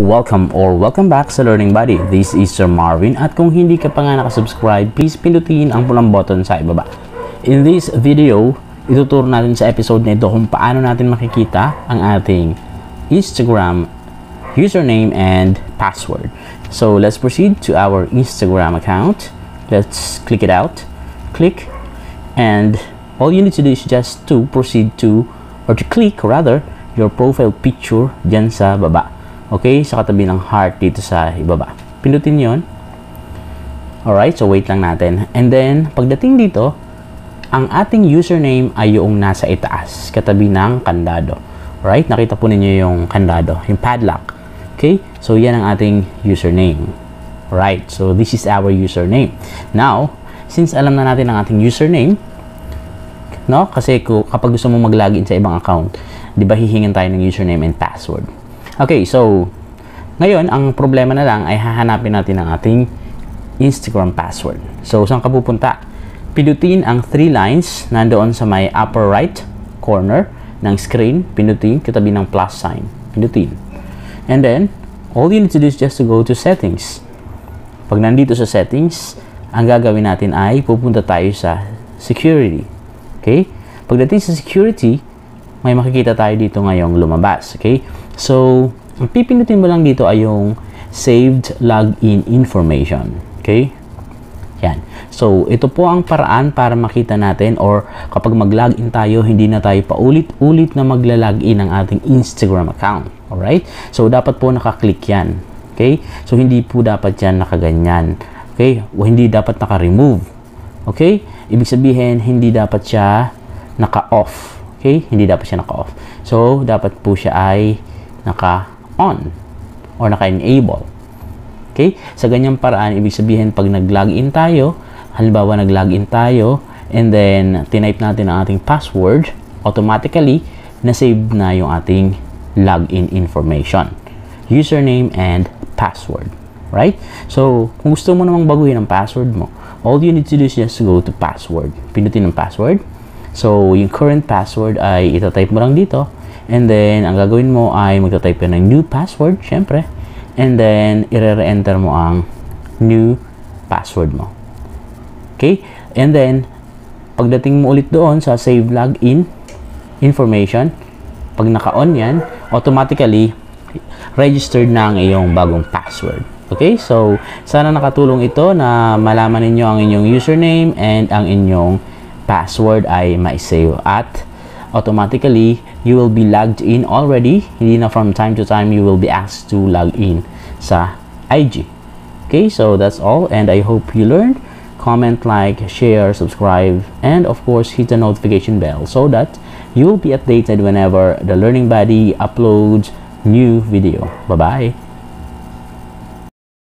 Welcome or welcome back sa Learning Buddy. This is Sir Marvin at kung hindi ka pa nga nakasubscribe, please pindutin ang pulang button sa ibaba. In this video, ituturo natin sa episode na ito kung paano natin makikita ang ating Instagram username and password. So let's proceed to our Instagram account. Let's click it out. Click and all you need to do is just to proceed to or to click rather your profile picture dyan sa baba. Okay? Sa katabi ng heart dito sa ibaba. Pindutin yon. Alright, so wait lang natin. And then, pagdating dito, ang ating username ay yung nasa itaas, katabi ng kandado. Alright, nakita po ninyo yung kandado, yung padlock. Okay, so yan ang ating username. Right, so this is our username. Now, since alam na natin ang ating username, no? Kasi kapag gusto mo mag-login sa ibang account, 'di ba hihingin tayo ng username and password. Okay, so ngayon ang problema na lang ay hahanapin natin ang ating Instagram password. So saan ka pupunta? Pindutin ang three lines nandoon sa may upper right corner ng screen. Pindutin katabi ng plus sign. Pindutin. And then, all you need to do is just to go to settings. Pag nandito sa settings, ang gagawin natin ay pupunta tayo sa security. Okay? Pagdating sa security, may makikita tayo dito ngayong lumabas. Okay? So, pipindutin mo lang dito ay yung saved login information. Okay? Yan. So, ito po ang paraan para makita natin or kapag mag-login tayo, hindi na tayo paulit-ulit na magla-login ng ating Instagram account. Alright? So, dapat po nakaklik yan. Okay? So, hindi po dapat yan nakaganyan. Okay? O hindi dapat naka-remove. Okay? Ibig sabihin, hindi dapat siya naka-off. Okay? Hindi dapat siya naka-off. So, dapat po siya ay naka-on or naka-enable. Okay? Sa ganyang paraan, ibig sabihin, pag nag-login tayo, halimbawa nag-login tayo, and then, tinype natin ang ating password, automatically, na-save na yung ating login information. Username and password. Right? So, kung gusto mo namang baguhin ang password mo, all you need to do is just go to password. Pinutin ang password. So, yung current password ay itatype mo lang dito. And then, ang gagawin mo ay magta-type ka ng new password, syempre and then i-re-enter mo ang new password mo. Okay? And then pagdating mo ulit doon sa save login information, pag naka-on yan, automatically registered na ang iyong bagong password. Okay? So, sana nakatulong ito na malaman ninyo ang inyong username and ang inyong password ay ma-save at automatically you will be logged in already. Hindi na from time to time you will be asked to log in sa IG okay so that's all and I hope you learned. Comment like share subscribe and of course hit the notification bell so that you will be updated whenever the learning buddy uploads new video. Bye bye